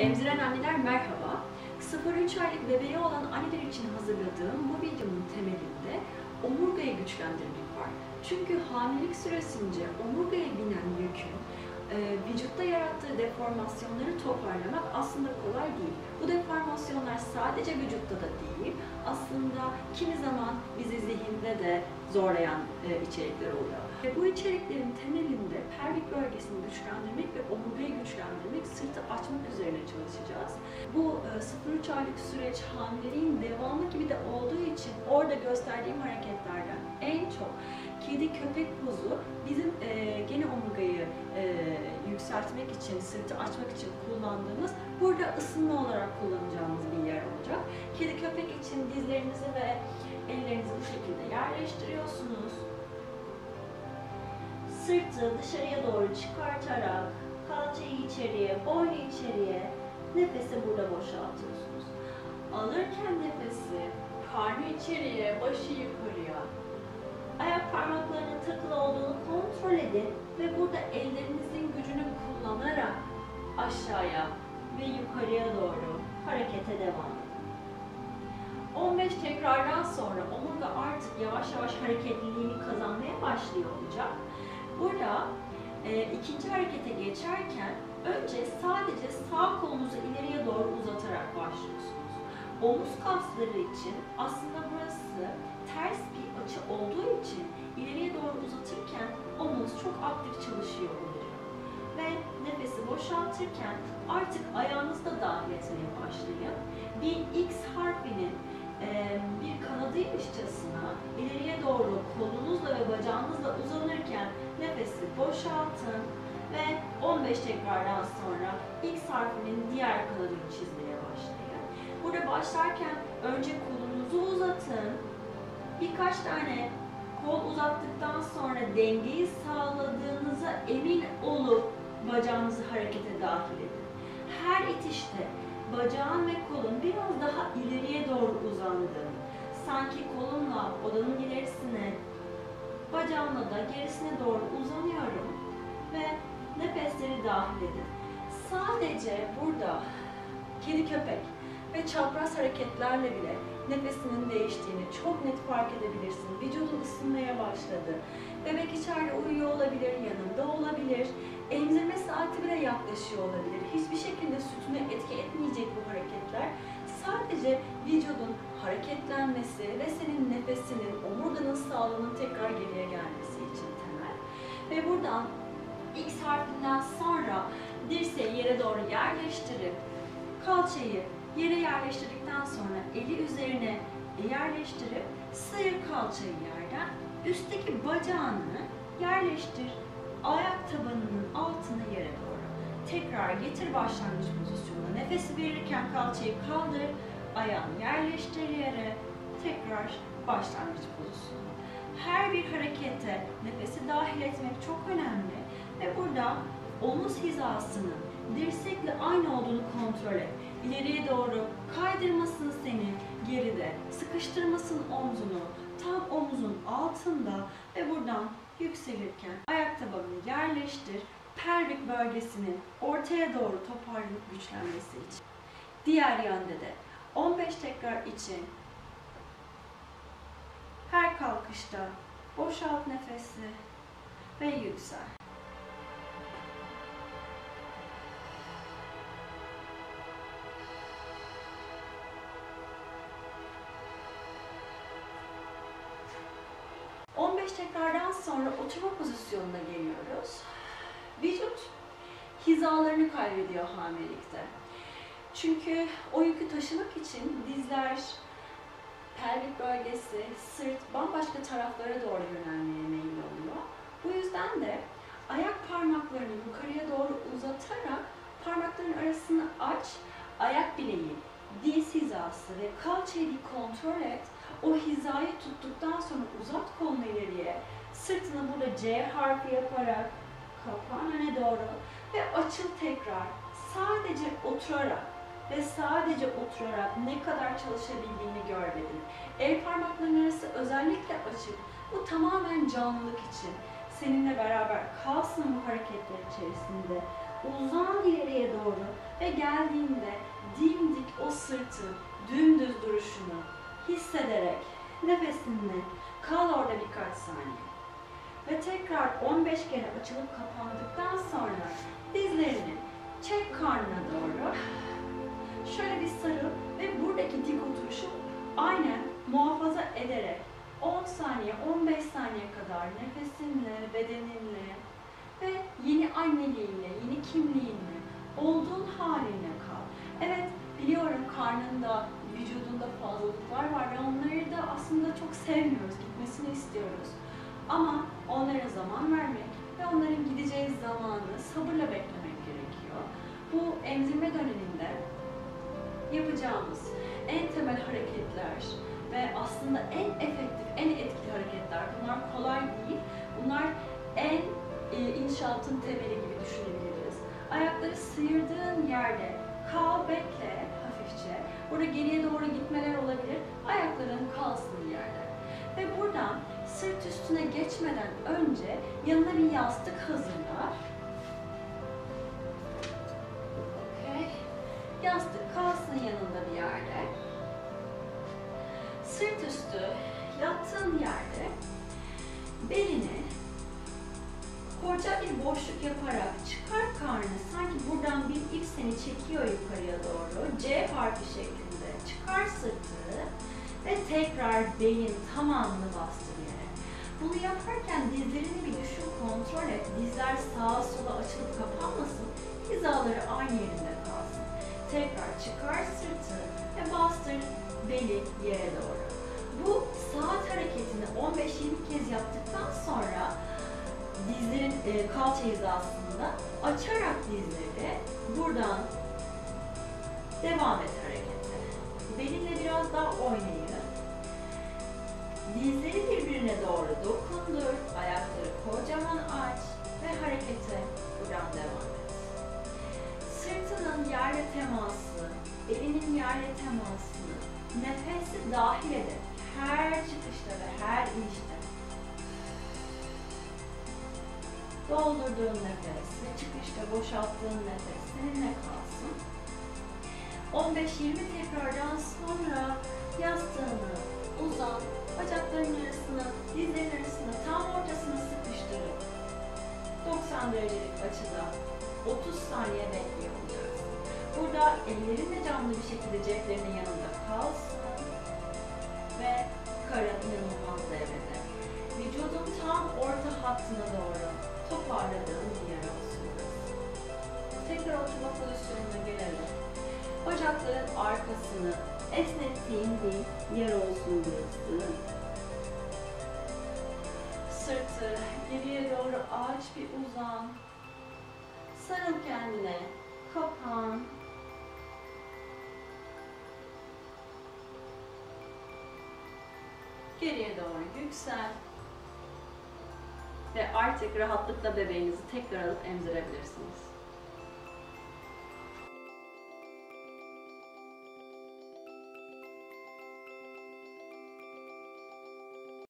Emziren anneler merhaba. 0-3 aylık bebeği olan anneler için hazırladığım bu videonun temelinde omurgayı güçlendirmek var. Çünkü hamilelik süresince omurgaya binen yükün e, vücutta yarattığı deformasyonları toparlamak aslında kolay değil. Bu deformasyonlar sadece vücutta da değil, aslında kimi zaman bizi zihinde de zorlayan e, içerikler oluyor. Bu içeriklerin temelinde pelvik bölgesini güçlendirmek ve omurgayı güçlendirmek, sırtı açmak üzerine çalışacağız. Bu e, 0-3 aylık süreç hamileliğin devamı gibi de olduğu için orada gösterdiğim hareketlerden en çok kedi köpek pozu bizim e, gene omurgayı e, yükseltmek için, sırtı açmak için kullandığımız burada ısınma olarak kullanacağımız bir yer olacak. Kedi köpek için dizlerinizi ve ellerinizi bu şekilde yerleştiriyorsunuz. Sırtı dışarıya doğru çıkartarak kalçayı içeriye, boynu içeriye, nefesi burada boşaltıyorsunuz. Alırken nefesi karnı içeriye, başı yukarıya, ayak parmaklarının takılı olduğunu kontrol edin ve burada ellerinizin gücünü kullanarak aşağıya ve yukarıya doğru harekete devam edin. 15 tekrardan sonra omurga artık yavaş yavaş hareketliliğini kazanmaya başlıyor olacak. Burada e, ikinci harekete geçerken önce sadece sağ kolunuzu ileriye doğru uzatarak başlıyorsunuz. Omuz kasları için aslında burası ters bir açı olduğu için ileriye doğru uzatırken omuz çok aktif çalışıyor oluyor. Ve nefesi boşaltırken artık ayağınızı da dahil etmeye başlayın. Bir X harfinin e, bir kanadıymışçasına ileriye doğru kolunuzla ve ve 15 tekrardan sonra X harfinin diğer kanadını çizmeye başlayın. Burada başlarken önce kolunuzu uzatın. Birkaç tane kol uzattıktan sonra dengeyi sağladığınıza emin olup bacağınızı harekete dahil edin. Her itişte bacağın ve kolun biraz daha ileriye doğru uzandığını, sanki kolumla odanın ilerisine, bacağımla da gerisine doğru nefesleri dahil edin. Sadece burada kedi köpek ve çapraz hareketlerle bile nefesinin değiştiğini çok net fark edebilirsin. Vücudun ısınmaya başladı. Bebek içeride uyuyor olabilir, yanında olabilir. Emzirme saati bile yaklaşıyor olabilir. Hiçbir şekilde sütüne etki etmeyecek bu hareketler. Sadece vücudun hareketlenmesi ve senin nefesinin, omurganın sağlığının tekrar geriye gelmesi için temel. Ve buradan X harfinden sonra dirseği yere doğru yerleştirip kalçayı yere yerleştirdikten sonra eli üzerine yerleştirip sıyır kalçayı yerden üstteki bacağını yerleştir ayak tabanının altına yere doğru. Tekrar getir başlangıç pozisyonuna. Nefes verirken kalçayı kaldır, ayağını yerleştir yere. Tekrar başlangıç pozisyonu. Her bir harekete nefesi dahil etmek çok önemli ve burada omuz hizasının dirsekle aynı olduğunu kontrol et. İleriye doğru kaydırmasın seni geride, sıkıştırmasın omzunu, tam omuzun altında ve buradan yükselirken ayak tabanını yerleştir. Pelvik bölgesinin ortaya doğru toparlanıp güçlenmesi için. Diğer yönde de 15 tekrar için her kalkışta boşalt nefesi ve yüksel. Tekrardan sonra oturma pozisyonuna geliyoruz. Vücut hizalarını kaybediyor hamilelikte. Çünkü o yükü taşımak için dizler, pelvik bölgesi, sırt bambaşka taraflara doğru yönelmeye meyilli oluyor. Bu yüzden de ayak parmaklarını yukarıya doğru uzatarak parmakların arasını aç, ayak bileği, diz hizası ve kalçayı kontrol et o hizayı tuttuktan sonra uzat kolunu ileriye. Sırtını burada C harfi yaparak kapağın öne doğru ve açıl tekrar. Sadece oturarak ve sadece oturarak ne kadar çalışabildiğini gör bedeni. El parmaklarının arası özellikle açık. Bu tamamen canlılık için. Seninle beraber kalsın bu hareketler içerisinde. Uzan ileriye doğru ve geldiğinde dimdik o sırtı, dümdüz duruşunu hissederek nefesinle kal orada birkaç saniye. Ve tekrar 15 kere açılıp kapandıktan sonra dizlerini çek karnına doğru. Şöyle bir sarıl ve buradaki dik oturuşu aynen muhafaza ederek 10 saniye, 15 saniye kadar nefesinle, bedeninle ve yeni anneliğinle, yeni kimliğinle olduğun haline kal. Evet, biliyorum karnında, vücudunda fazlalıklar var ve onları da aslında çok sevmiyoruz, gitmesini istiyoruz. Ama onlara zaman vermek ve onların gideceği zamanı sabırla beklemek gerekiyor. Bu emzirme döneminde yapacağımız en temel hareketler ve aslında en efektif, en etkili hareketler. Bunlar kolay değil. Bunlar en e, inşaatın temeli gibi düşünebiliriz. Ayakları sıyırdığın yerde kal, bekle hafifçe. Burada geriye doğru gitmeler olabilir. Ayakların kalsın yerde. Ve buradan sırt üstüne geçmeden önce yanına bir yastık hazırla. Okay. Yastık kalsın yanında bir yerde. Sırt üstü yattığın yerde belini koca bir boşluk yaparak seni çekiyor yukarıya doğru C harfi şeklinde çıkar sırtı ve tekrar beyin tamamını bastır yere. Bunu yaparken dizlerini bir düşün kontrol et. Dizler sağa sola açılıp kapanmasın. Hizaları aynı yerinde kalsın. Tekrar çıkar sırtı ve bastır beli yere doğru. Bu saat hareketini 15-20 kez yaptıktan sonra dizlerin e, kalça hizasında açarak dizleri buradan devam et harekete. Belinle biraz daha oynayın. Dizleri birbirine doğru dokundur, ayakları kocaman aç ve harekete buradan devam et. Sırtının yerle teması, elinin yerle temasını nefesi dahil edin her çıkışta ve her inişte. Doldurduğun nefes ve çıkışta boşalttığın nefes seninle kalsın. 15-20 tekrardan sonra yastığını uzan, bacakların arasına, dizlerin arasına, tam ortasına sıkıştırıp 90 derecelik açıda 30 saniye bekliyor olacaksın. Burada ellerinle canlı bir şekilde ceplerinin yanında kalsın ve karın inanılmaz devrede. Vücudun tam orta hattına doğru toparladığın bir yer olsun. Tekrar oturma pozisyonuna gelelim. Bacakların arkasını esnettiğin bir yer olsun burası. Sırtı geriye doğru aç bir uzan. Sarıl kendine. Kapan. Geriye doğru yüksel. Ve artık rahatlıkla bebeğinizi tekrar alıp emzirebilirsiniz.